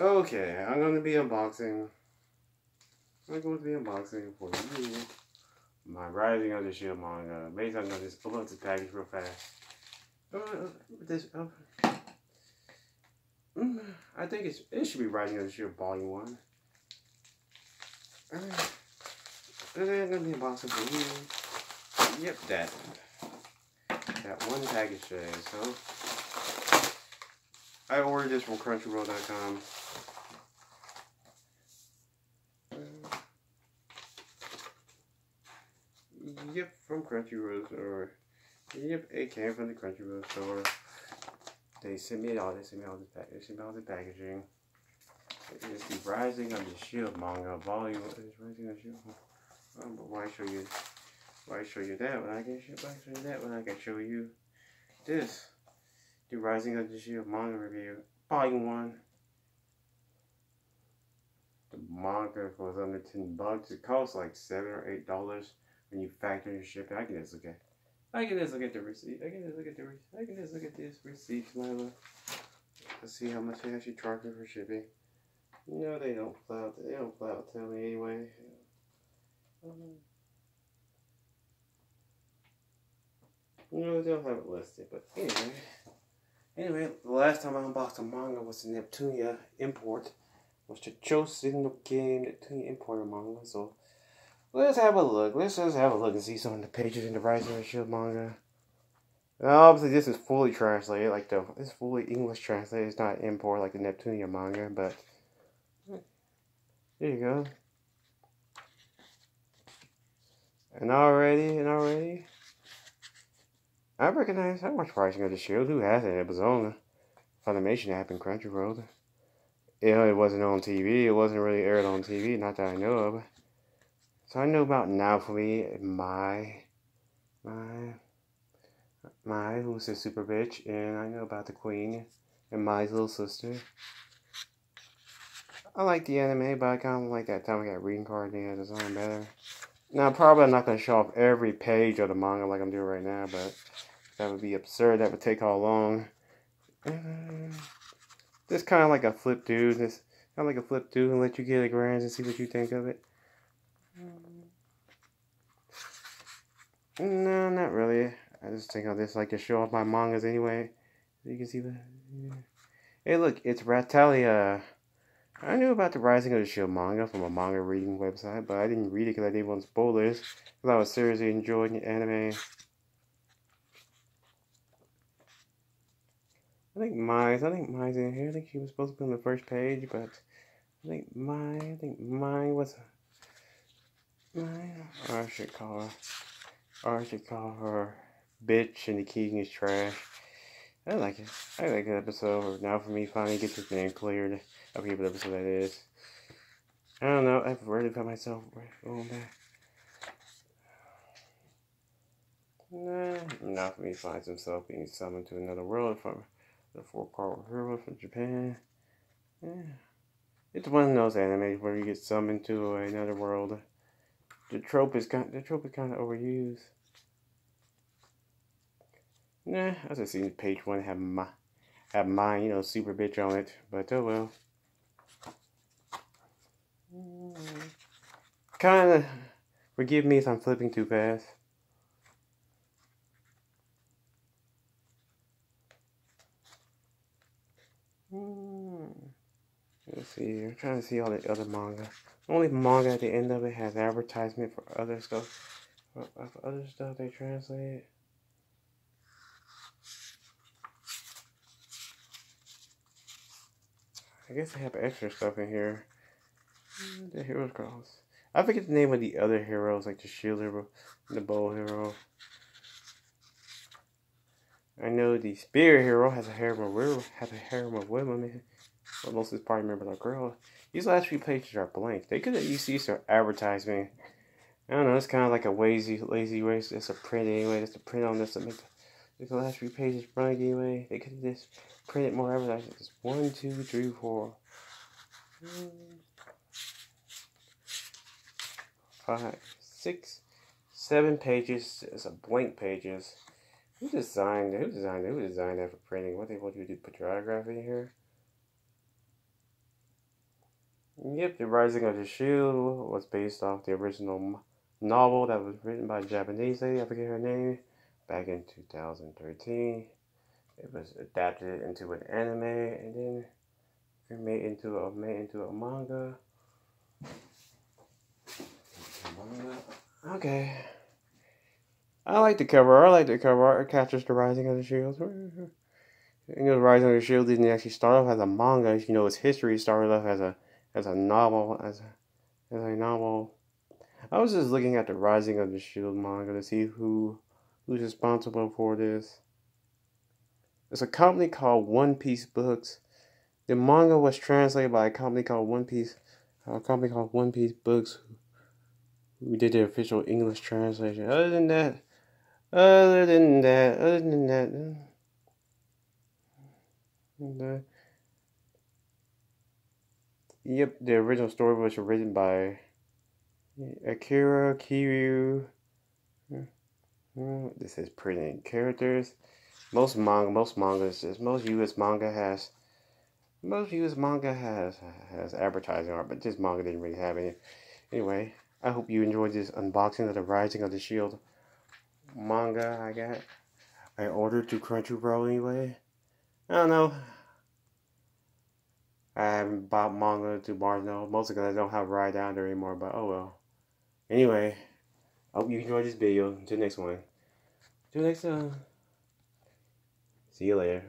Okay, I'm going to be unboxing. I'm going to be unboxing for you my Rising of the Shield manga. Based on this, open up this package real fast. Uh, this, uh, I think it's it should be Rising of the Shield Volume One. Uh, I'm gonna be unboxing for you. Yep, that that one package today. So I ordered this from Crunchyroll.com. Yep, from Crunchyroll store. Yep, it came from the Crunchyroll store. They sent me. They me all this. Pack they sent me all the packaging. It's the Rising of the Shield manga volume. It's Rising of the Shield. Um, but why show you? Why show you that when I can show? Why show you that when I can show you this? The Rising of the Shield manga review, volume one. The manga was under ten bucks. It costs like seven or eight dollars when you factor in shipping. I can just look at I can just look at the receipt. I can just look at the receipt. I can just look at this receipt, Lila. Let's see how much they actually charge me for shipping. No, they don't flat they don't out tell me anyway. Um, no, they don't have it listed, but anyway. Anyway, the last time I unboxed a manga was the Neptunia import. Was the Chosen game Neptunia importer manga, so Let's have a look. Let's just have a look and see some of the pages in the Rising of Shield manga. Now, obviously, this is fully translated, like the it's fully English translated. It's not import like the Neptunia manga, but there you go. And already, and already, I recognize I much pricing of the Shield. Who has it? It was on Funimation app and Crunchyroll. You know, it wasn't on TV. It wasn't really aired on TV, not that I know of. So I know about Naofumi, my, my, my, who's a super bitch, and I know about the queen and my little sister. I like the anime, but I kind of like that time I got reincarnated design better. Now, probably I'm not going to show off every page of the manga like I'm doing right now, but that would be absurd. That would take all long. Uh, this kind of like a flip dude. This kind of like a flip dude and let you get a glance and see what you think of it. No, not really. I just think I just like to show off my mangas anyway. You can see the. Hey, look, it's Raphtalia. I knew about the Rising of the Shield manga from a manga reading website, but I didn't read it because I didn't want spoilers. Because I was seriously enjoying the anime. I think Mine's, I think Mine's in here. I think she was supposed to be on the first page, but I think mine, I think mine was. Mine, or oh, I should call her. Or I should call her bitch and the king is trash. I like it. I like that episode. Naofumi, finally gets his name cleared. I forget what episode that is. I don't know. I've already found myself oh, going back. Nah, Naofumi finds himself being summoned to another world from the four-part hero from Japan. Yeah. It's one of those animes where you get summoned to another world the trope is kind the trope is kind of overused. Nah, I just seen page one have my have mine, you know, super bitch on it, but oh well. Kind of forgive me if I'm flipping too fast. Hmm. Let's see. I'm trying to see all the other manga. Only manga at the end of it has advertisement for other stuff. For, for other stuff they translate. I guess they have extra stuff in here. The heroes cross. I forget the name of the other heroes, like the shield hero, the bow hero. I know the spear hero has a harem of has a harem of women. But most of this part, remember the girl. These last few pages are blank. They could have used for advertising. I don't know. It's kind of like a lazy, lazy way. It's a print anyway. It's a print on this to make the, the last few pages blank anyway. They could have just printed more advertising. It's one, two, three, four, five, six, seven pages. It's a blank pages. Who designed? Who designed? Who designed that for printing? What they want you to do? Autograph in here? Yep, The Rising of the Shield was based off the original novel that was written by a Japanese lady, I forget her name, back in 2013. It was adapted into an anime and then made into a made into a manga. Okay. I like the cover. I like the cover art. It captures the rising of the shield. You know, the rising of the shield didn't actually start off as a manga. You know, its history started off as a as a novel, as a as a novel. I was just looking at the rising of the shield manga to see who who's responsible for this. It's a company called One Peace Books. The manga was translated by a company called One Peace, a company called One Peace Books, who did the official English translation. Other than that, other than that, other than that, the, yep, the original story was written by Akira Kiryu. This is printing characters. Most manga, most mangas, most U.S. manga has, most U.S. manga has has advertising art, but this manga didn't really have any. Anyway, I hope you enjoyed this unboxing of the Rising of the Shield manga I got. I ordered to Crunchyroll anyway. I don't know. I haven't bought manga to Barnes mostly because I don't have Ride Down there anymore, but oh well. Anyway, I hope you enjoyed this video. Until next one. Until next time. See you later.